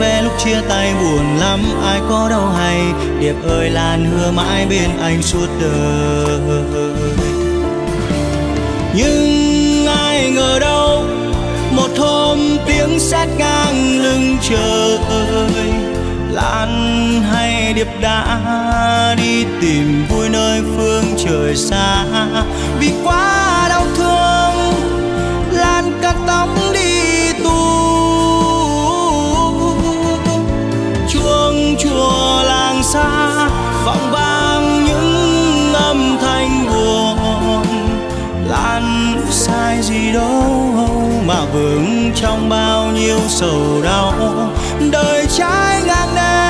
ve lúc chia tay buồn lắm, ai có đâu hay. Điệp ơi lan hứa mãi bên anh suốt đời. Nhưng ai ngờ đâu, một hôm tiếng sét ngang lưng trời. Lan hay điệp đã đi tìm vui nơi phương trời xa. Vì quá xa, vọng vang những âm thanh buồn. Lan sai gì đâu, mà vướng trong bao nhiêu sầu đau. Đời trái ngang ngang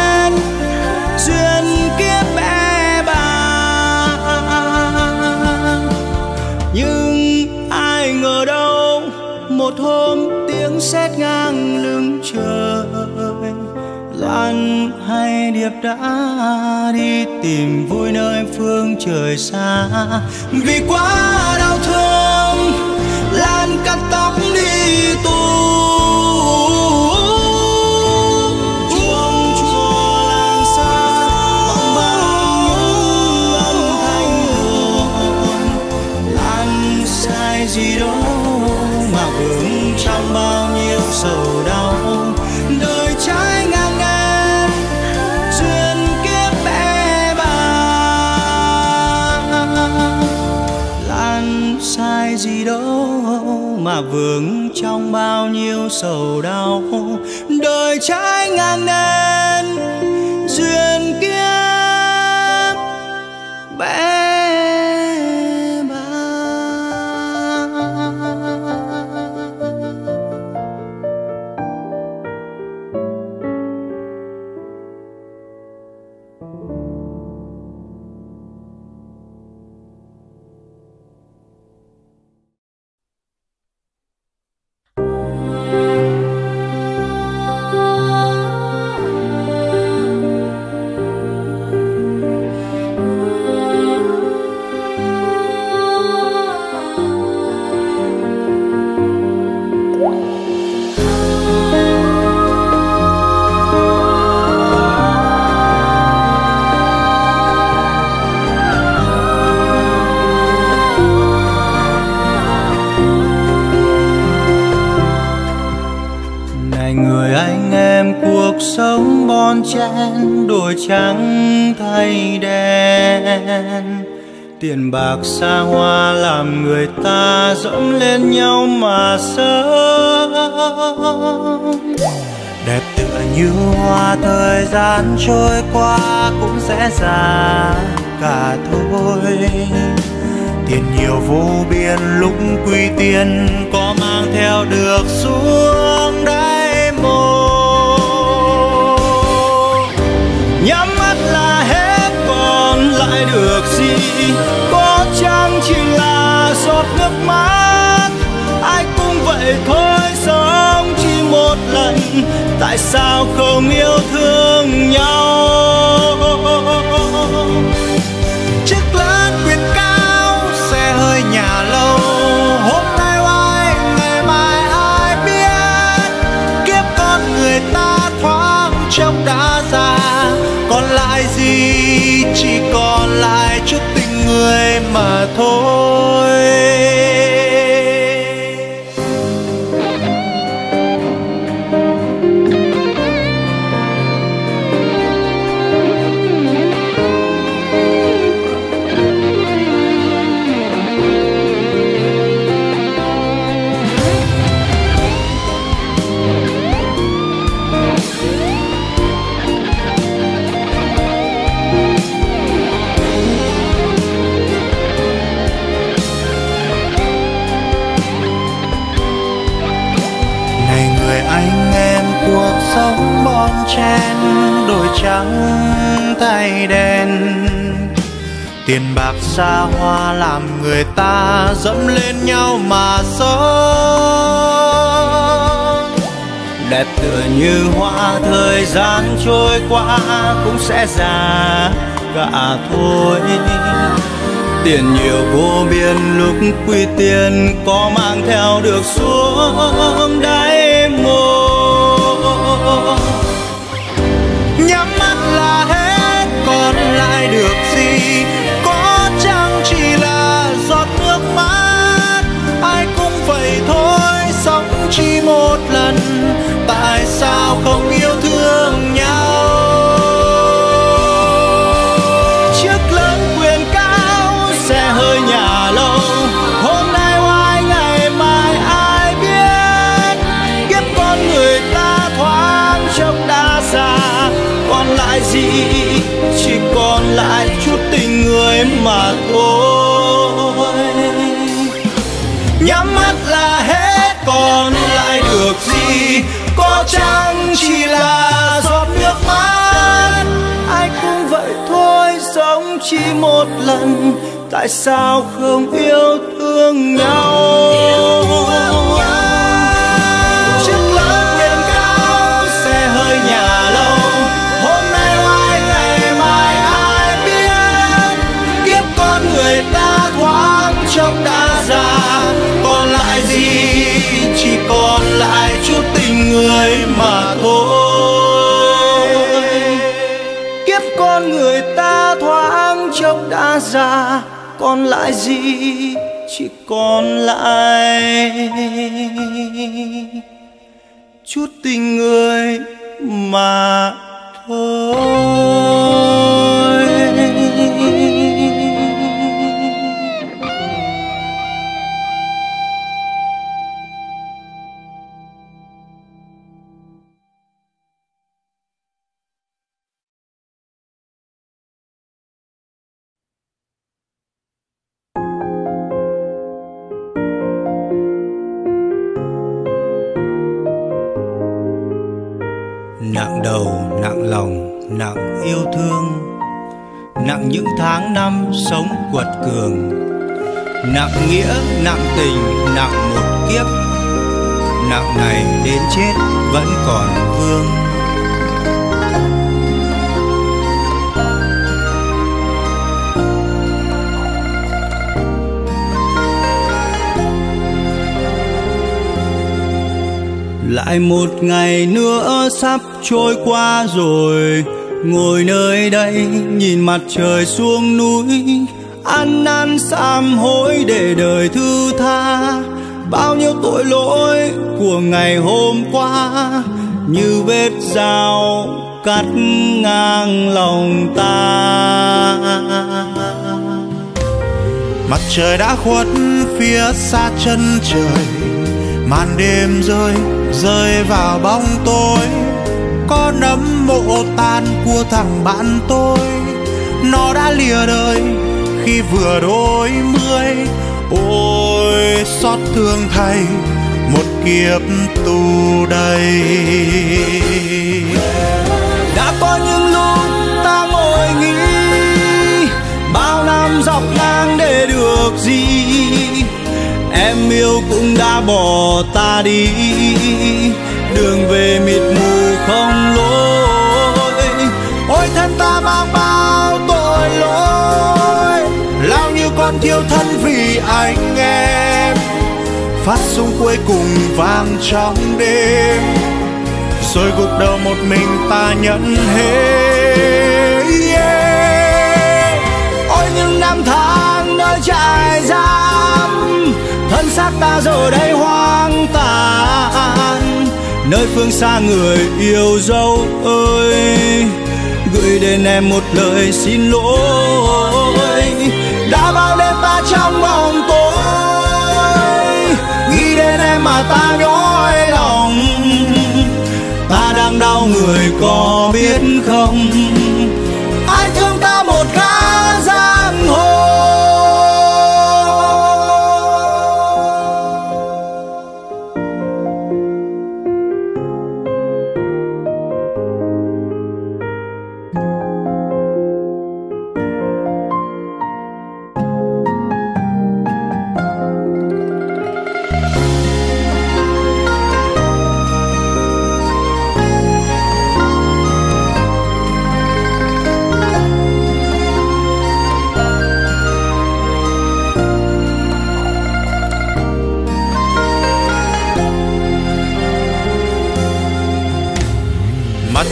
điệp đã đi tìm vui nơi phương trời xa. Vì quá đau thương lan cắt tóc đi tu. Gì đâu? mà vương trong bao nhiêu sầu đau. Đời trái ngang nên duyên kiếp tiền xa hoa làm người ta dẫm lên nhau mà sớm đẹp tựa như hoa, thời gian trôi qua cũng sẽ già cả thôi. Tiền nhiều vô biên, lúc quy tiền có mang theo được xuống vậy thôi, sống chỉ một lần. Tại sao không yêu thương nhau? Chiếc lớn quyền cao xe hơi nhà lâu. Hôm nay oai, ngày mai ai biết? Kiếp con người ta thoáng chốc đã già. Còn lại gì, chỉ còn lại chút tình người mà thôi. Đôi trắng tay đen. Tiền bạc xa hoa làm người ta dẫm lên nhau mà sống đẹp tựa như hoa, thời gian trôi qua cũng sẽ già cả thôi. Tiền nhiều vô biên, lúc quy tiền có mang theo được xuống đáy môi. Mà thôi. Nhắm mắt là hết, còn lại được gì? Có chăng chỉ là giọt nước mắt? Ai cũng vậy thôi, sống chỉ một lần. Tại sao không yêu thương nhau? Chỉ còn lại chút tình người mà thôi. Kiếp con người ta thoáng chốc đã già, còn lại gì chỉ còn lại chút tình người mà quật cường. Nặng nghĩa, nặng tình, nặng một kiếp. Nặng ngày đến chết vẫn còn vương. Lại một ngày nữa sắp trôi qua rồi, ngồi nơi đây nhìn mặt trời xuống núi ăn năn sám hối để đời thứ tha. Bao nhiêu tội lỗi của ngày hôm qua, như vết dao cắt ngang lòng ta. Mặt trời đã khuất phía xa chân trời, màn đêm rơi rơi vào bóng tối. Có nấm mộ tan của thằng bạn tôi, nó đã lìa đời khi vừa đôi mươi, ôi, xót thương thay, một kiếp tu đầy. Đã có những lúc ta ngồi nghĩ, bao năm dọc ngang để được gì? Em yêu cũng đã bỏ ta đi, đường về mịt mù không lối. Anh em. Phát súng cuối cùng vang trong đêm. Rồi gục đầu một mình ta nhận hết. Yeah. ôi, những năm tháng nơi trại giam. Thân xác ta giờ đây hoang tàn. Nơi phương xa người yêu dấu ơi. Gửi đến em một lời xin lỗi. Đã bao đêm ta trong bóng tối đến em mà ta nhói lòng. Ta đang đau người có biết không?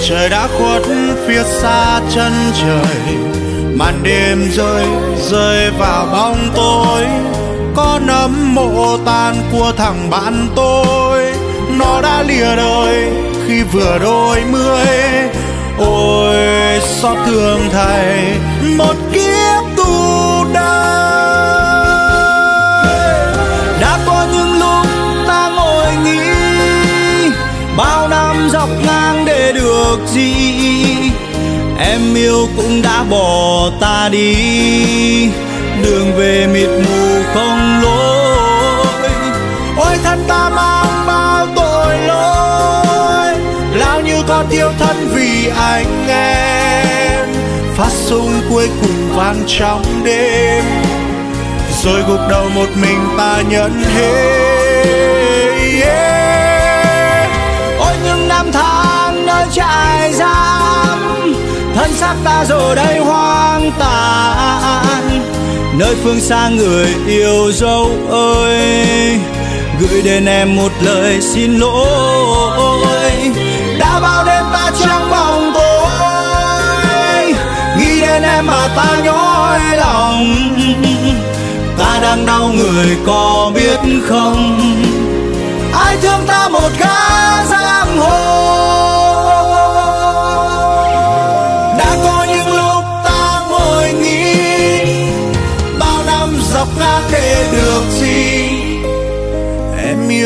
Trời đã khuất phía xa chân trời, màn đêm rơi rơi vào bóng tối. Có nấm mộ tan của thằng bạn tôi, nó đã lìa đời khi vừa đôi mươi. Ôi, xót thương thầy, một kiếp tu đời. Đã có những lúc ta ngồi nghĩ, bao năm dọc ngang được gì em yêu cũng đã bỏ ta đi. Đường về mịt mù không lối. Ôi, thân ta mang bao tội lỗi. Lao như con thiêu thân vì anh em. Phát sung cuối cùng vang trong đêm. Rồi gục đầu một mình ta nhận hết. Trại giam. Thân xác ta giờ đây hoang tàn. Nơi phương xa người yêu dấu ơi, gửi đến em một lời xin lỗi. Đã bao đêm ta trong bóng tối, nghĩ đến em mà ta nhói lòng. Ta đang đau người có biết không? Ai thương ta một cái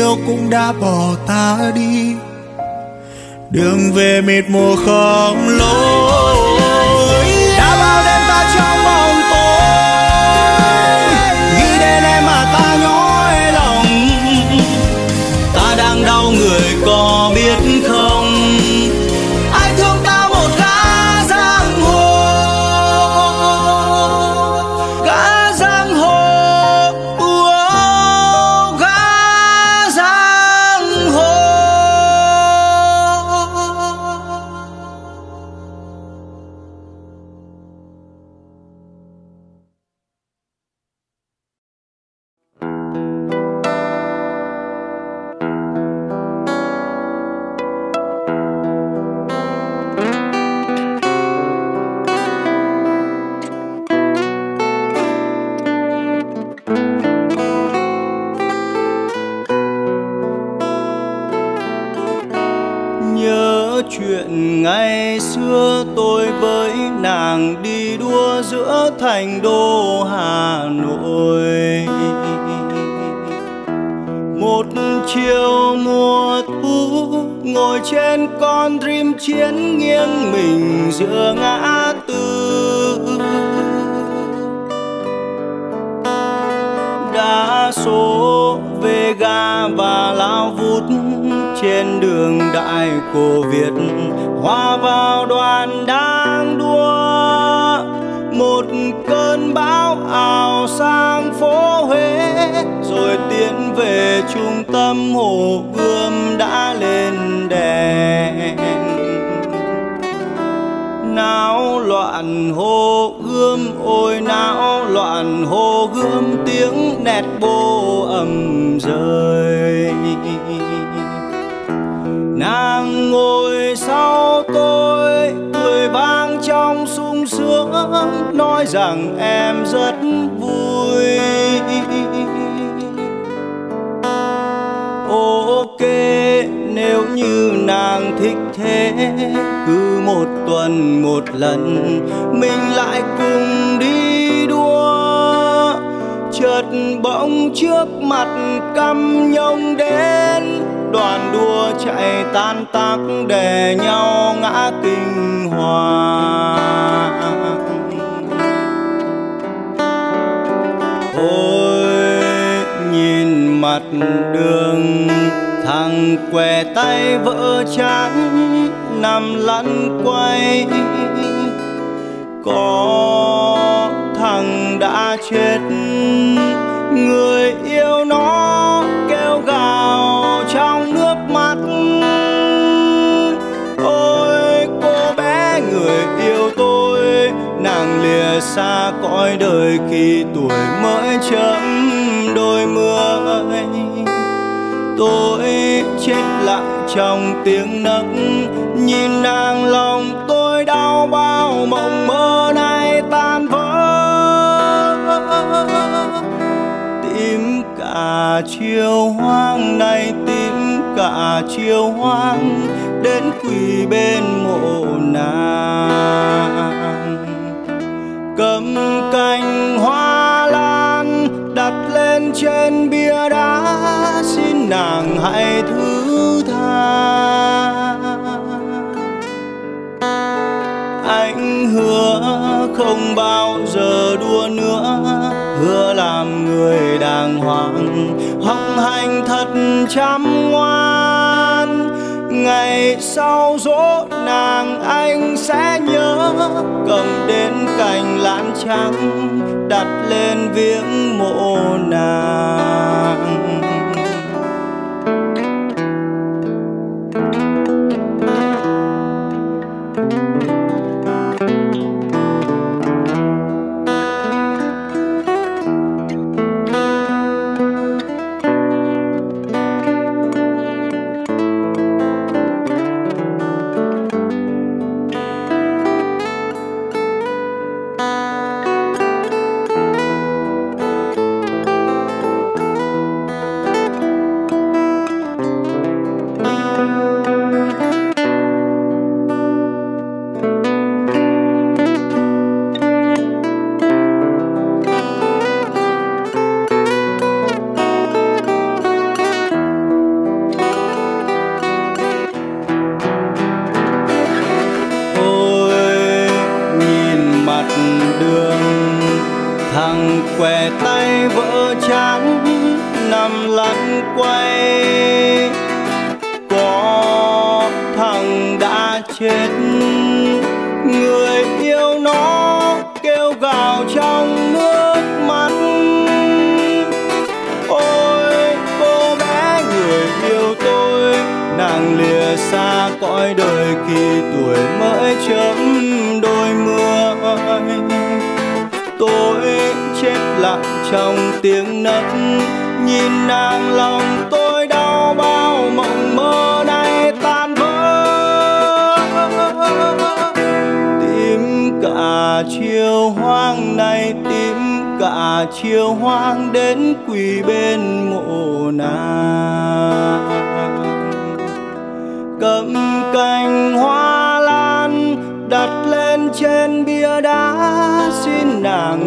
yêu cũng đã bỏ ta đi. Đường về mịt mù không lối Nội một chiều mùa thu ngồi trên con dream chiến nghiêng mình giữa ngã tư. Đa số về ga và lao vút trên đường đại cổ Việt, hòa vào đoàn đang đua một cơn bão ảo sang phố Huế, rồi tiến về trung tâm hồ gươm đã lên đèn. Náo loạn hồ gươm, ôi náo loạn hồ gươm, tiếng nẹt bô ầm rơi. Nàng ngồi sau tôi trong sung sướng, nói rằng em rất vui. Ok, nếu như nàng thích thế, cứ một tuần một lần, mình lại cùng đi đua. Chợt bỗng trước mặt căm nhông đến đoàn đua chạy tan tác để nhau ngã kinh hoàng. Ôi, nhìn mặt đường, thằng què tay vỡ chán nằm lăn quay. Có thằng đã chết, người yêu nó xa cõi đời khi tuổi mới chấm đôi mươi. Tôi chết lặng trong tiếng nấc, nhìn nàng lòng tôi đau bao mộng mơ này tan vỡ. Tìm cả chiều hoang này, tìm cả chiều hoang, đến quỳ bên mộ nàng cầm cành hoa lan đặt lên trên bia đá. Xin nàng hãy thứ tha. Anh hứa không bao giờ đua nữa, hứa làm người đàng hoàng học hành thật chăm ngày sau dỗ nàng, anh sẽ nhớ. Cầm đến cành lãn trắng đặt lên viếng mộ nàng.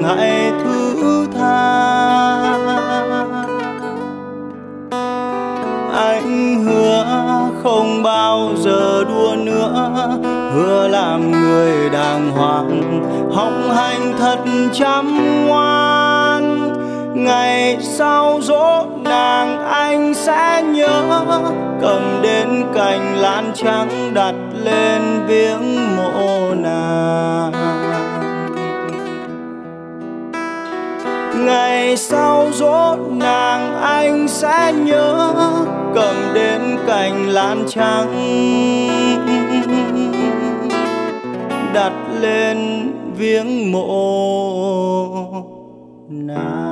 Hãy thứ tha anh hứa không bao giờ đua nữa, hứa làm người đàng hoàng, hồng hành thật chăm ngoan. Ngày sau dỗ nàng anh sẽ nhớ, cầm đến cành lan trắng đặt lên viếng mộ nàng. Ngày sau dỗ nàng anh sẽ nhớ, cầm đến cành lan trắng. Đặt lên viếng mộ nàng.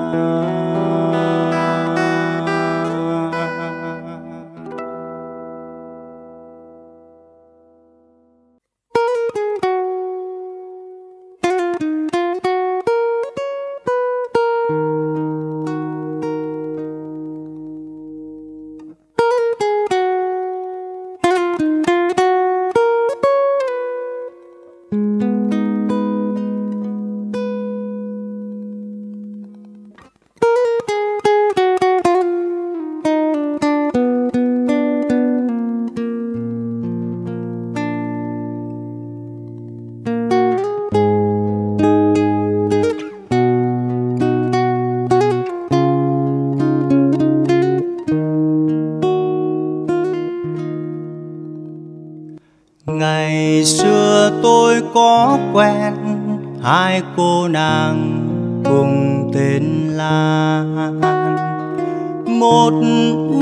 Quen hai cô nàng cùng tên là một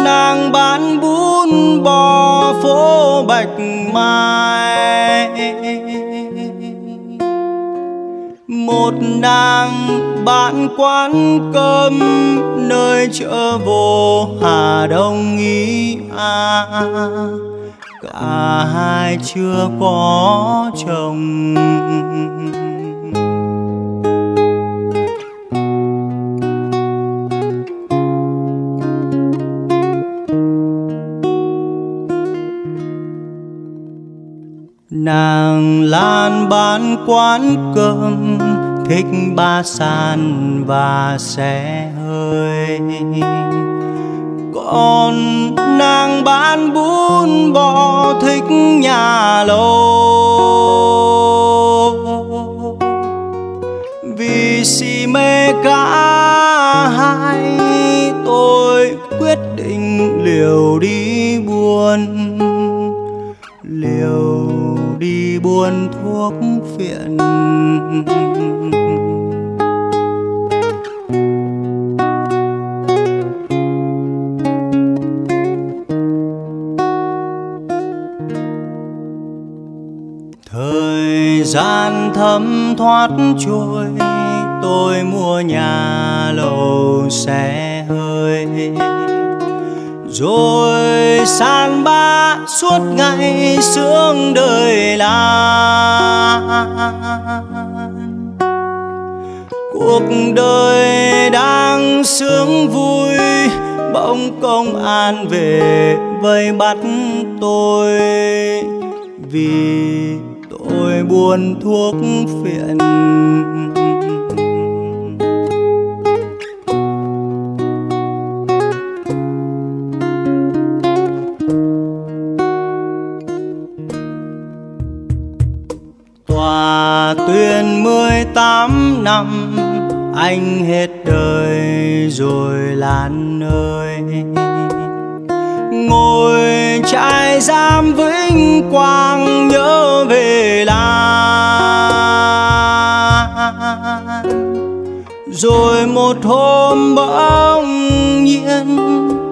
nàng bán bún bò phố bạch mai. Một nàng bạn quán cơm nơi chợ vô hà đông ý à cả hai chưa có chồng. Nàng lan bán quán cơm, thích ba san và xe hơi còn nàng bán bún bò thích nhà lầu. Vì si mê cả hai, tôi quyết định liều đi buồn liều đi buôn thuốc phiện. Gian thấm thoát trôi, tôi mua nhà lầu xe hơi. Rồi san ba suốt ngày sướng đời lan cuộc đời đang sướng vui, bỗng công an về vây bắt tôi. Vì tôi buồn thuốc phiện. Tòa tuyên mười tám năm, anh hết đời rồi lan ơi trại giam vĩnh quang nhớ về là rồi một hôm bỗng nhiên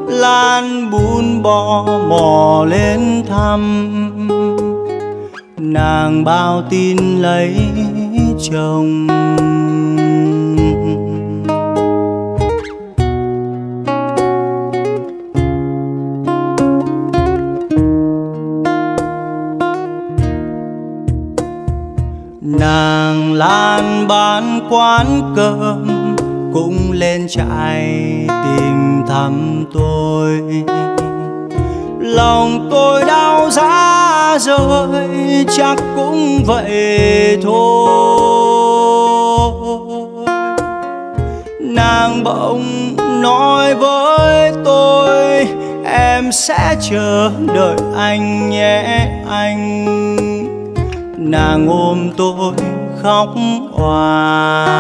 lan bún bò mò lên thăm. Nàng bao tin lấy chồng. Nàng lan bán quán cơm, cũng lên trại tìm thăm tôi. Lòng tôi đau giá rồi chắc cũng vậy thôi. Nàng bỗng nói với tôi, em sẽ chờ đợi anh nhé anh nàng ôm tôi khóc hòa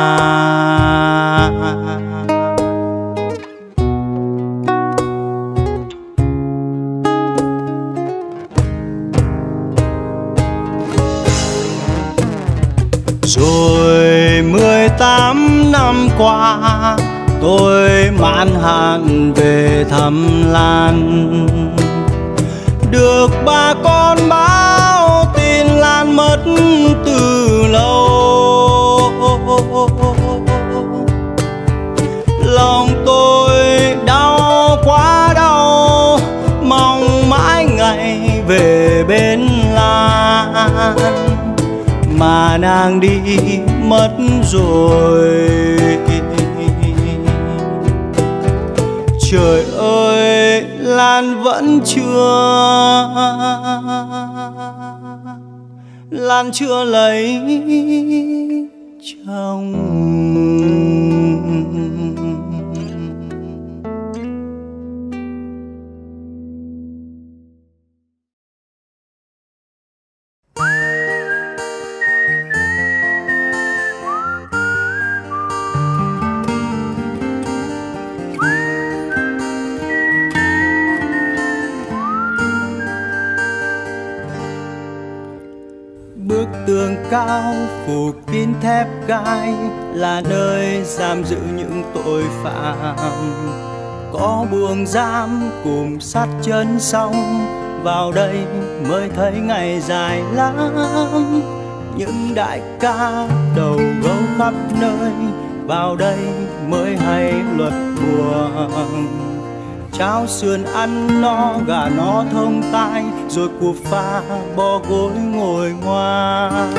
rồi mười tám năm qua, tôi mãn hạn về thăm Lan. Được bà con báo mất từ lâu. Lòng tôi đau quá đau, mong mãi ngày về bên Lan mà nàng đi mất rồi. Trời ơi, lan vẫn chưa lan chưa lấy chồng. Thép gai là nơi giam giữ những tội phạm. Có buồng giam cùng sắt chân song vào đây mới thấy ngày dài lắm. Những đại ca đầu gấu khắp nơi, vào đây mới hay luật buồn cháo sườn ăn no, gà nó thông tai, rồi cuộc pha bò gối ngồi ngoan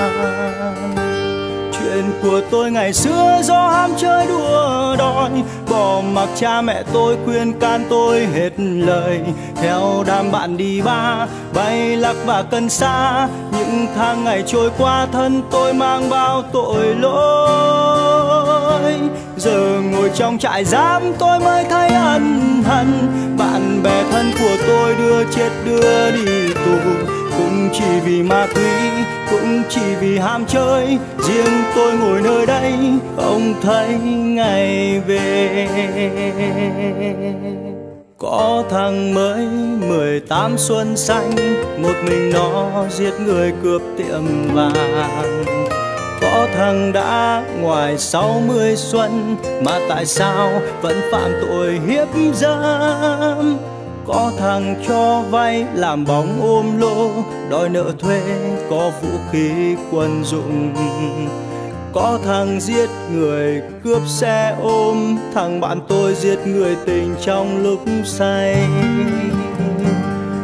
chuyện của tôi ngày xưa do ham chơi đùa đòi. Bỏ mặc cha mẹ tôi khuyên can tôi hết lời. Theo đám bạn đi ba, bay lạc và cần xa. Những tháng ngày trôi qua, thân tôi mang bao tội lỗi. Giờ ngồi trong trại giam, tôi mới thấy ân hận. Bạn bè thân của tôi đưa chết, đưa đi tù. Cũng chỉ vì ma túy cũng chỉ vì ham chơi. Riêng tôi ngồi nơi đây, không thấy ngày về. Có thằng mới mười tám xuân xanh, một mình nó giết người cướp tiệm vàng. Có thằng đã ngoài sáu mươi xuân, mà tại sao vẫn phạm tội hiếp dâm? Có thằng cho vay làm bóng ôm lô đòi nợ thuê, có vũ khí, quân dụng. Có thằng giết người, cướp xe ôm, thằng bạn tôi giết người tình trong lúc say.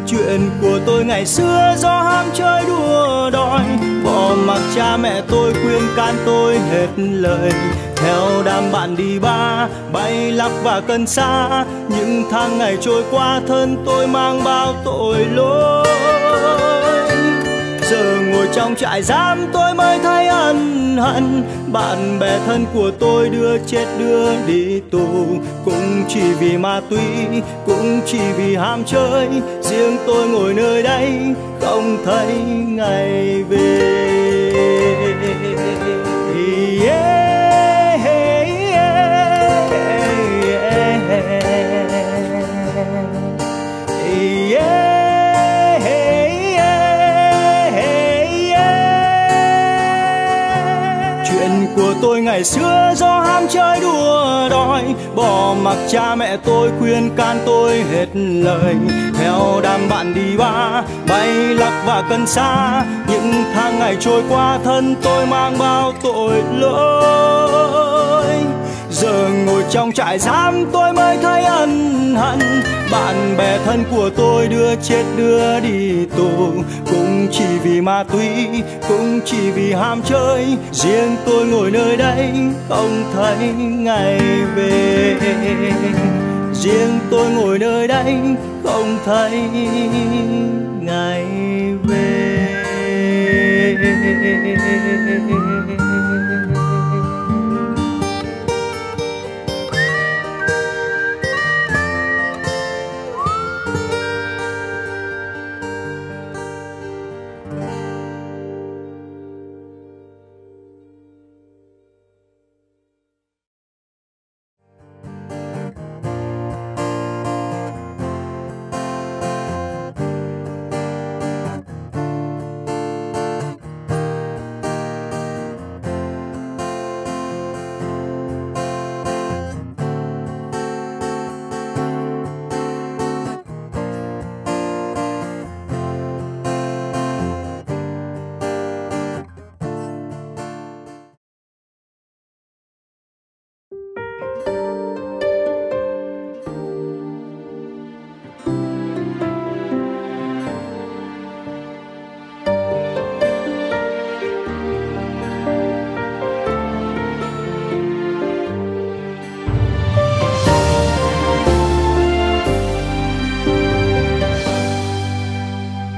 Chuyện của tôi ngày xưa do ham chơi đùa đòi, bỏ mặc cha mẹ tôi khuyên can tôi hết lời theo đám bạn đi ba, bay lắc và cần xa. Những tháng ngày trôi qua, thân tôi mang bao tội lỗi. Giờ ngồi trong trại giam, tôi mới thấy ân hận. Bạn bè thân của tôi đưa chết, đưa đi tù. Cũng chỉ vì ma túy, cũng chỉ vì ham chơi. Riêng tôi ngồi nơi đây, không thấy ngày về. Tôi ngày xưa do ham chơi đùa đòi. Bỏ mặc cha mẹ tôi khuyên can tôi hết lời. Theo đám bạn đi ba, bay lắc và cần xa. Những tháng ngày trôi qua, thân tôi mang bao tội lỗi trong trại giam tôi mới thấy ân hận. Bạn bè thân của tôi đưa chết đưa đi tù. Cũng chỉ vì ma túy, cũng chỉ vì ham chơi. Riêng tôi ngồi nơi đây, không thấy ngày về. Riêng tôi ngồi nơi đây, không thấy ngày về.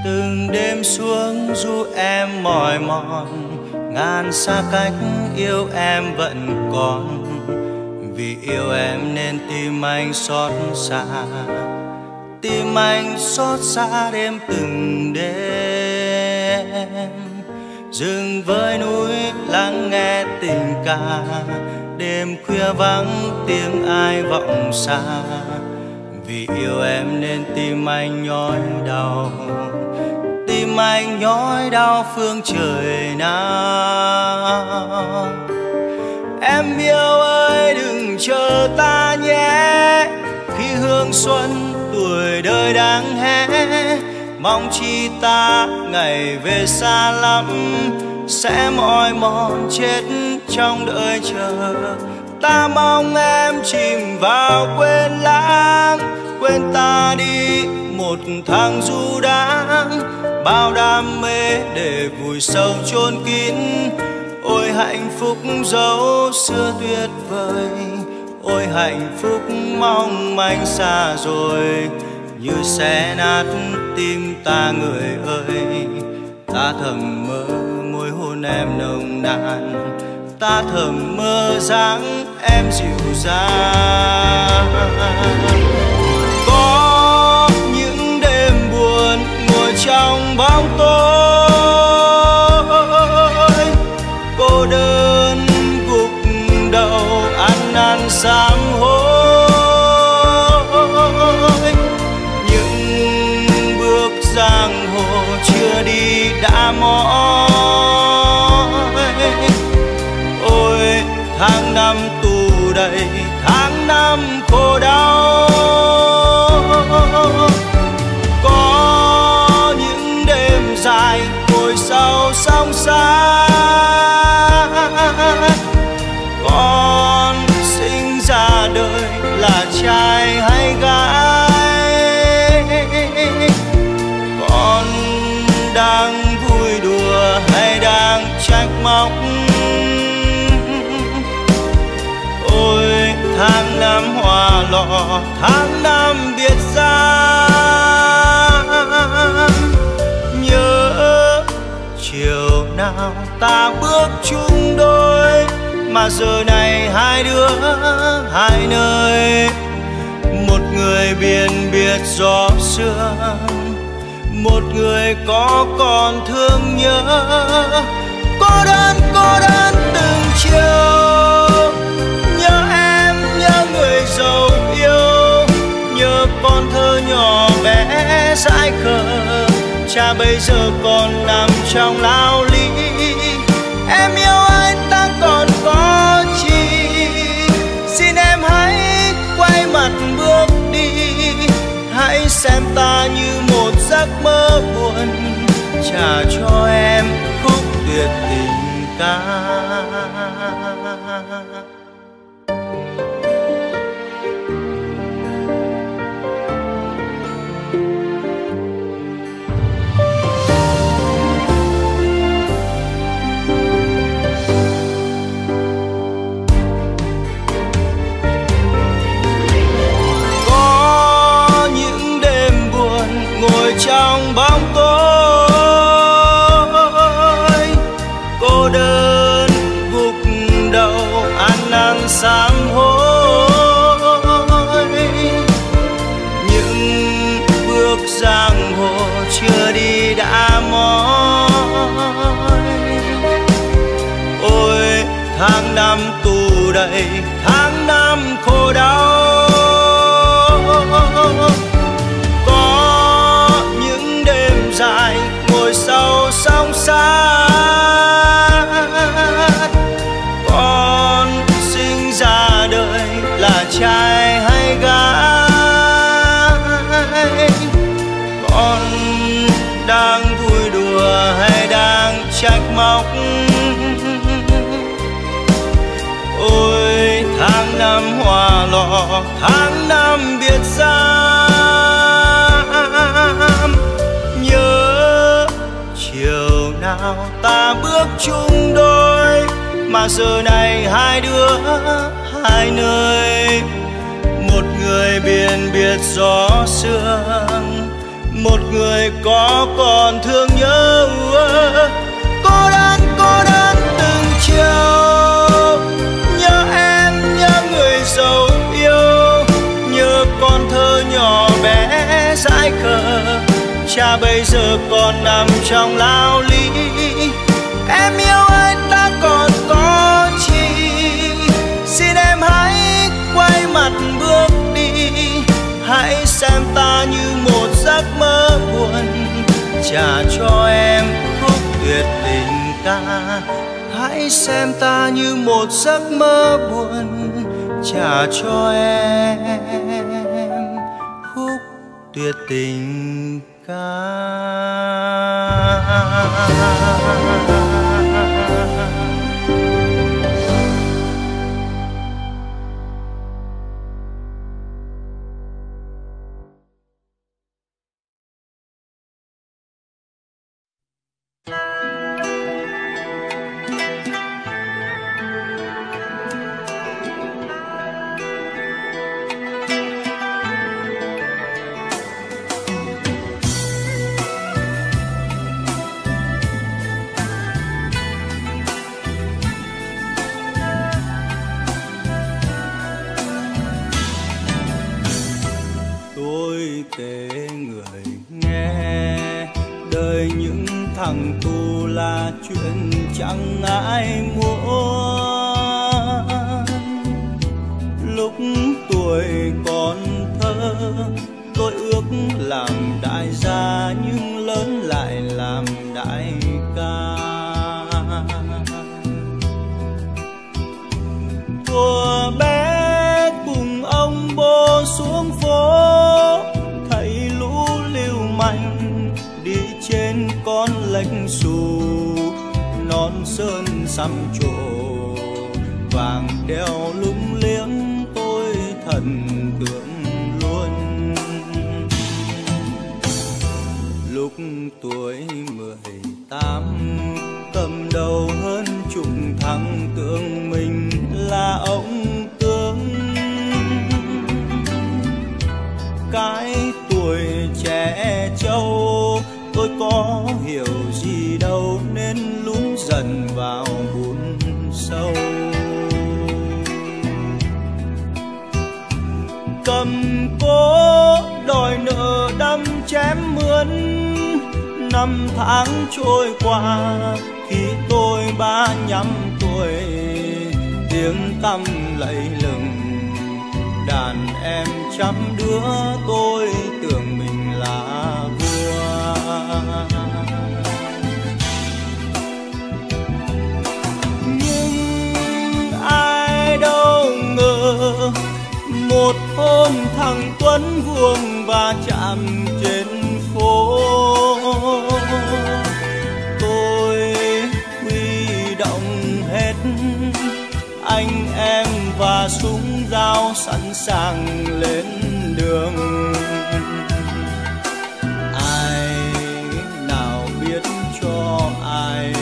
Từng đêm xuống du em mỏi mòn, ngàn xa cách yêu em vẫn còn. Vì yêu em nên tim anh xót xa, tim anh xót xa đêm từng đêm. Dừng với núi lắng nghe tình ca, đêm khuya vắng tiếng ai vọng xa vì yêu em nên tim anh nhói đau. Tim anh nhói đau phương trời nào. Em yêu ơi, đừng chờ ta nhé. Khi hương xuân tuổi đời đang hé, mong chi ta ngày về xa lắm. Sẽ mỏi mòn chết trong đợi chờ ta mong em chìm vào quên lãng, quên ta đi một tháng du đãng bao đam mê để vùi sâu chôn kín, ôi hạnh phúc dấu xưa tuyệt vời. Ôi hạnh phúc mong manh xa rồi, như xé nát tim ta người ơi. Ta thầm mơ môi hôn em nồng nàn ta thầm mơ dáng, em dịu dàng. Có những đêm buồn ngồi trong bóng tối, cô đơn gục đầu ăn năn sám hối mà giờ này hai đứa hai nơi, một người biên biệt gió sương, một người có còn thương nhớ. Cô đơn cô đơn từng chiều, nhớ em, nhớ người giàu yêu, nhớ con thơ nhỏ bé dãi khờ. Cha bây giờ còn nằm trong lao lý, em yêu xem ta như một giấc mơ buồn. Trả cho em khúc tuyệt tình ca. mà giờ này hai đứa, hai nơi. Một người biển biệt gió sương, một người có còn thương nhớ. Cô đơn cô đơn từng chiều, nhớ em, nhớ người giàu yêu, nhớ con thơ nhỏ bé dãi khờ. Cha bây giờ còn nằm trong lao trả cho em khúc tuyệt tình ca. Hãy xem ta như một giấc mơ buồn, trả cho em khúc tuyệt tình ca. tế người nghe. Đời những thằng tu là chuyện chẳng ai muốn lúc tuổi còn thơ, tôi ước làm đại gia, nhưng lớn lại làm đại ca. xăm trổ. Vàng đeo lúng liếng, tôi thần tượng luôn. Lúc tuổi mười tám, cầm đầu hơn chục thằng tưởng chém mướn. Năm tháng trôi qua, khi tôi ba nhăm tuổi, tiếng tăm lẫy lừng. Đàn em trăm đứa tôi tưởng mình là vua. Nhưng ai đâu ngờ, một hôm thằng tuấn vuông va chạm trên phố. Tôi huy động hết anh em và súng dao sẵn sàng lên đường. Ai nào biết cho ai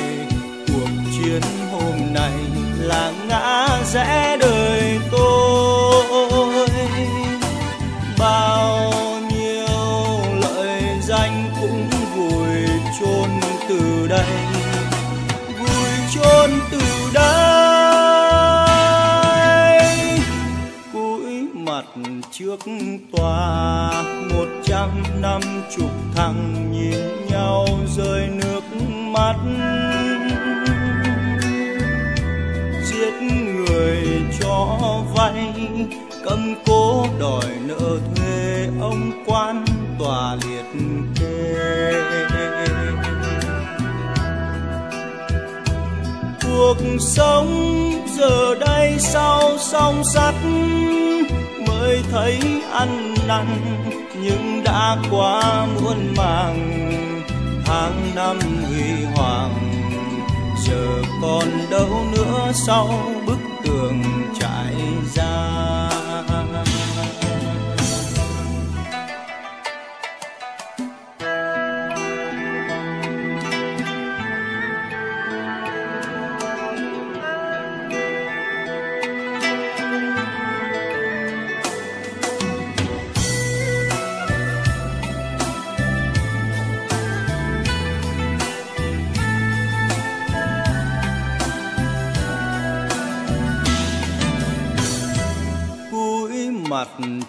cuộc chiến hôm nay là ngã rẽ tòa, một trăm năm chục thằng nhìn nhau rơi nước mắt. Giết người cho vay, cầm cố đòi nợ thuê ông quan tòa liệt kê. Cuộc sống giờ đây sau song sắt, mới thấy ăn lăn nhưng đã quá muôn màng. Tháng năm huy hoàng, giờ còn đâu nữa sau bức tường trải ra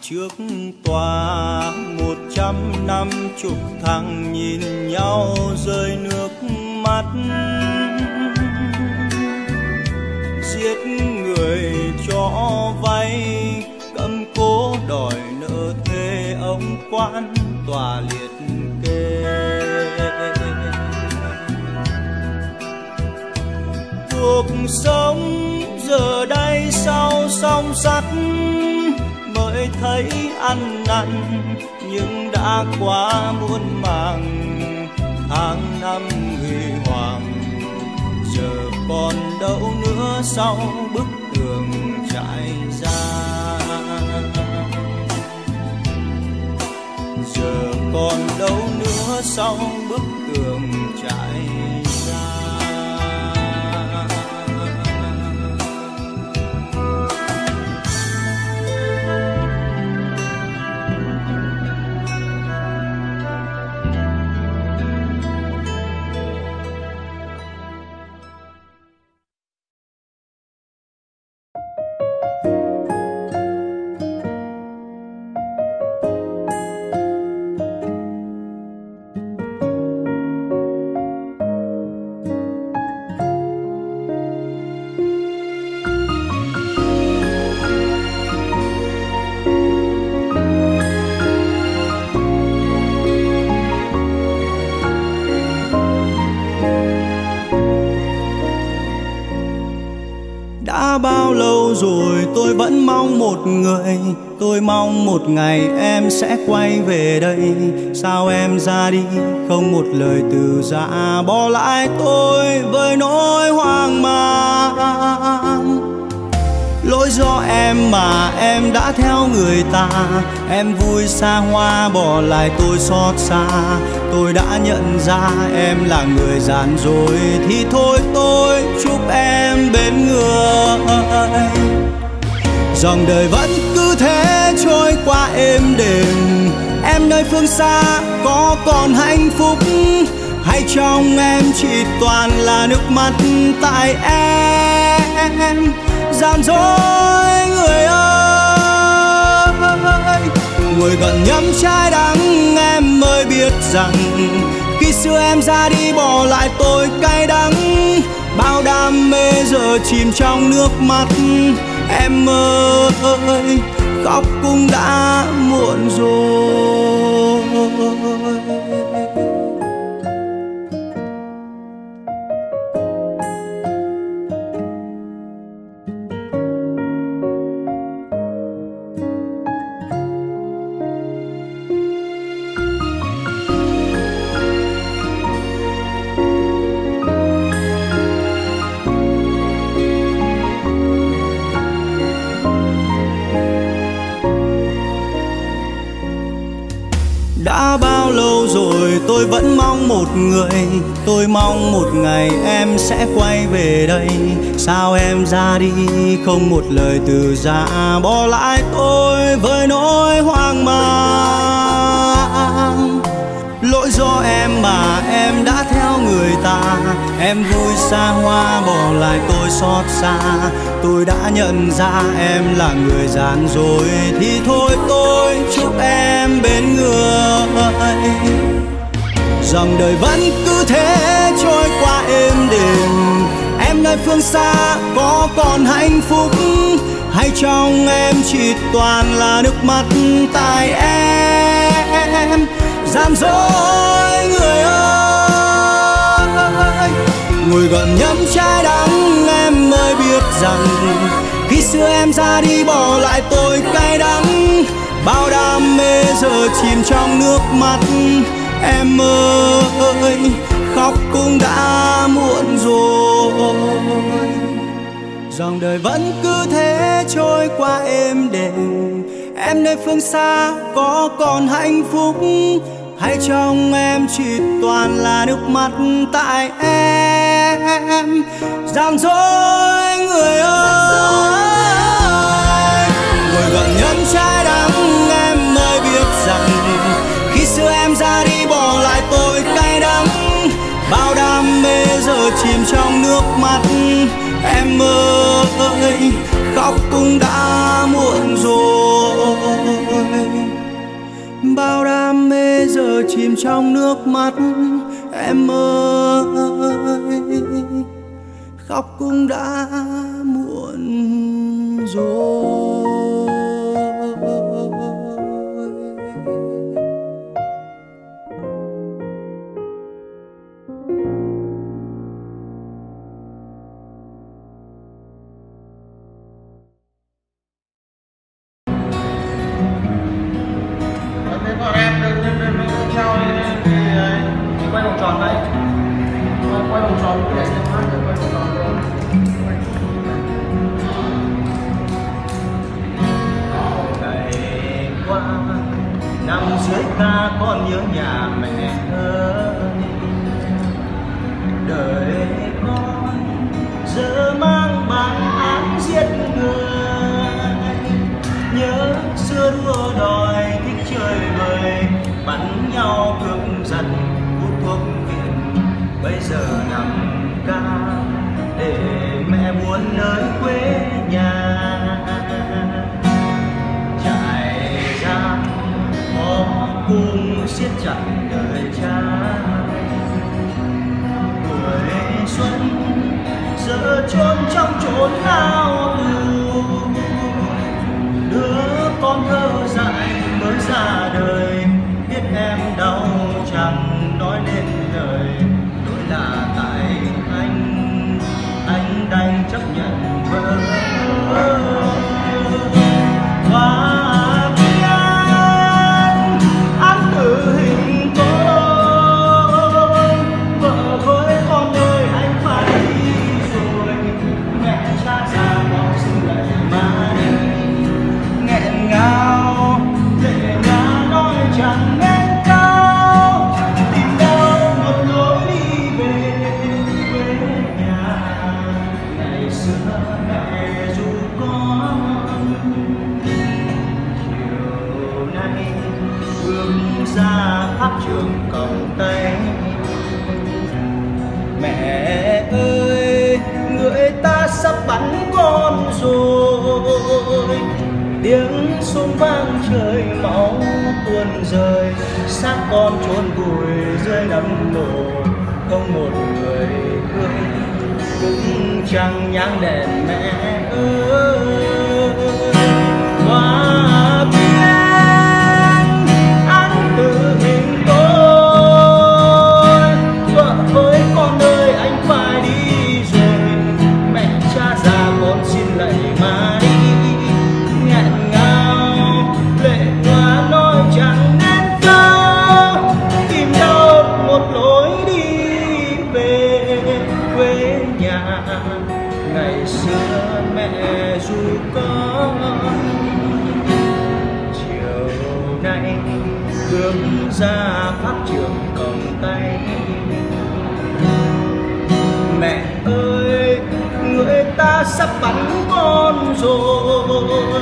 trước tòa, một trăm năm chục thằng nhìn nhau rơi nước mắt. Giết người cho vay, cầm cố đòi nợ thuê ông quan, tòa liệt kê. Cuộc sống giờ đây sau song sắt? Mới thấy ăn năn, nhưng đã quá muôn màng. Tháng năm huy hoàng, giờ còn đâu nữa sau bức tường trải ra. Giờ còn đâu nữa sau bức tường trải ra. Mong một ngày em sẽ quay về đây. Sao em ra đi? Không một lời từ giã. Bỏ lại tôi với nỗi hoang mang. Lỗi do em mà em đã theo người ta. Em vui xa hoa, bỏ lại tôi xót xa. Tôi đã nhận ra em là người gian dối. Thì thôi tôi chúc em bên người. Dòng đời vẫn trôi qua êm đềm. Em nơi phương xa có còn hạnh phúc, hay trong em chỉ toàn là nước mắt tại em? Gian dối người ơi, ngồi gần nhắm trái đắng, em mới biết rằng khi xưa em ra đi bỏ lại tôi cay đắng. Bao đam mê giờ chìm trong nước mắt, em ơi khóc cũng đã muộn rồi. Về đây. Sao em ra đi? Không một lời từ giã. Bỏ lại tôi với nỗi hoang mang. Lỗi do em mà em đã theo người ta. Em vui xa hoa, bỏ lại tôi xót xa. Tôi đã nhận ra em là người gian dối. Thì thôi tôi chúc em bên người. Dòng đời vẫn cứ thế trôi qua êm đềm em nơi phương xa, có còn hạnh phúc? Hay trong em chỉ toàn là nước mắt tại em? Gian dối người ơi, ngồi gần nhấm chai đắng, em mới biết rằng khi xưa em ra đi bỏ lại tôi cay đắng. Bao đam mê giờ chìm trong nước mắt em ơi, khóc cũng đã muộn rồi dòng đời vẫn cứ thế trôi qua êm đềm. Em nơi phương xa có còn hạnh phúc, hay trong em chỉ toàn là nước mắt tại em? Gian dối người ơi, ngồi gần nhân trái đắng em mới biết rằng khi xưa em ra đi bỏ lại tôi cay đắng. Bao đam mê giờ chìm trong nước mắt em ơi, khóc cũng đã muộn rồi. Bao đam mê giờ chìm trong nước mắt, em ơi, khóc cũng đã muộn rồi. hồn nào rơi, xác con chôn vùi dưới đống đổ không một người cười cũng chẳng nhang đèn mẹ ơi. Quá bắn con rồi.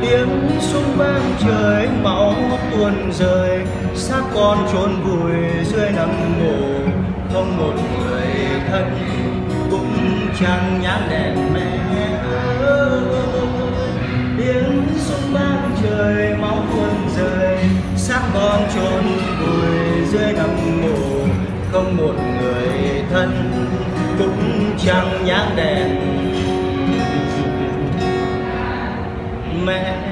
Tiếng súng vang trời máu tuôn rơi, xác con chôn vùi dưới nắng mồ. Không một người thân cũng chẳng nhãn đèn mẹ tiếng súng vang trời máu tuôn rơi, xác con chôn vùi dưới nắng mồ. Không một người thân cũng chẳng nhãn đèn mẹ